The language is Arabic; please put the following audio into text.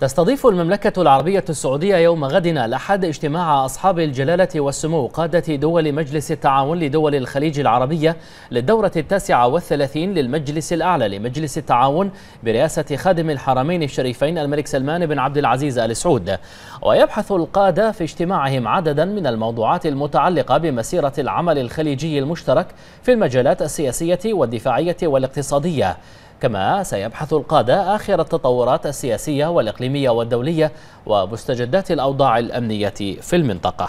تستضيف المملكة العربية السعودية يوم غد الأحد اجتماع أصحاب الجلالة والسمو قادة دول مجلس التعاون لدول الخليج العربية للدورة التاسعة والثلاثين للمجلس الأعلى لمجلس التعاون برئاسة خادم الحرمين الشريفين الملك سلمان بن عبد العزيز آل سعود. ويبحث القادة في اجتماعهم عددا من الموضوعات المتعلقة بمسيرة العمل الخليجي المشترك في المجالات السياسية والدفاعية والاقتصادية. كما سيبحث القادة آخر التطورات السياسية والإقليمية والدولية ومستجدات الأوضاع الأمنية في المنطقة.